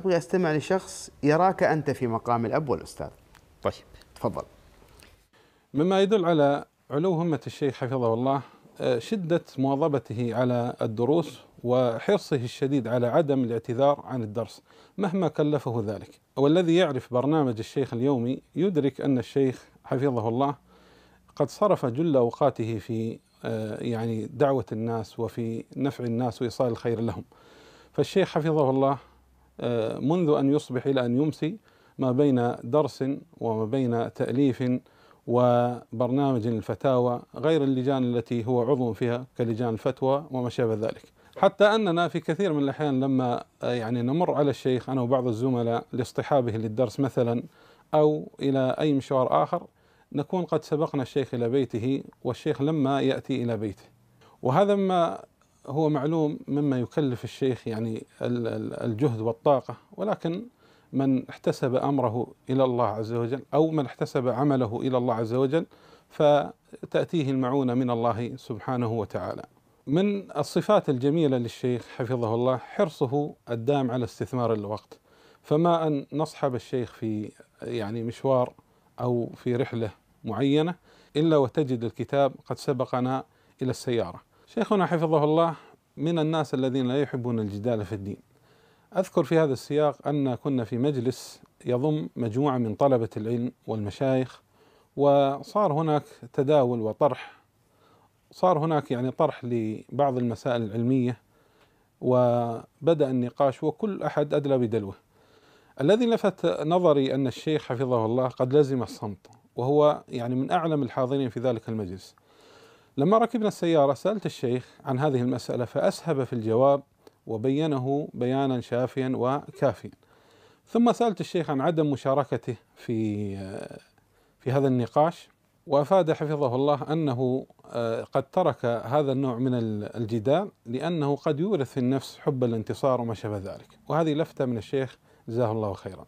ابغي أستمع لشخص يراك أنت في مقام الأب والأستاذ. طيب. تفضل. مما يدل على علو همة الشيخ حفظه الله آه، شدة مواظبته على الدروس وحرصه الشديد على عدم الاعتذار عن الدرس مهما كلفه ذلك. والذي يعرف برنامج الشيخ اليومي يدرك أن الشيخ حفظه الله قد صرف جل أوقاته في آه، يعني دعوة الناس وفي نفع الناس وإيصال الخير لهم. فالشيخ حفظه الله منذ أن يصبح إلى أن يمسي ما بين درس وما بين تأليف وبرنامج الفتاوى غير اللجان التي هو عضو فيها كلجان الفتوى وما شابه ذلك. حتى أننا في كثير من الأحيان لما آه، يعني نمر على الشيخ أنا وبعض الزملاء لاصطحابه للدرس مثلا أو إلى أي مشوار آخر نكون قد سبقنا الشيخ إلى بيته والشيخ لما يأتي إلى بيته. وهذا ما هو معلوم مما يكلف الشيخ يعني الجهد والطاقة ولكن من احتسب أمره إلى الله عز وجل أو من احتسب عمله إلى الله عز وجل فتأتيه المعونة من الله سبحانه وتعالى. من الصفات الجميلة للشيخ حفظه الله حرصه الدام على استثمار الوقت. فما أن نصحب الشيخ في يعني مشوار أو في رحلة معينة إلا وتجد الكتاب قد سبقنا إلى السيارة. شيخنا حفظه الله من الناس الذين لا يحبون الجدال في الدين. أذكر في هذا السياق أن كنا في مجلس يضم مجموعة من طلبة العلم والمشايخ وصار هناك تداول وطرح. صار هناك يعني طرح لبعض المسائل العلمية وبدأ النقاش وكل أحد أدلى بدلوه. الذي لفت نظري أن الشيخ حفظه الله قد لزم الصمت وهو يعني من أعلم الحاضرين في ذلك المجلس. لما ركبنا السيارة سألت الشيخ عن هذه المسألة فأسهب في الجواب وبينه بيانا شافيا وكافيا ثم سألت الشيخ عن عدم مشاركته في في هذا النقاش وأفاد حفظه الله أنه آه، قد ترك هذا النوع من الجدال لأنه قد يورث في النفس حب الانتصار وما شابه ذلك، وهذه لفتة من الشيخ جزاه الله خيرا.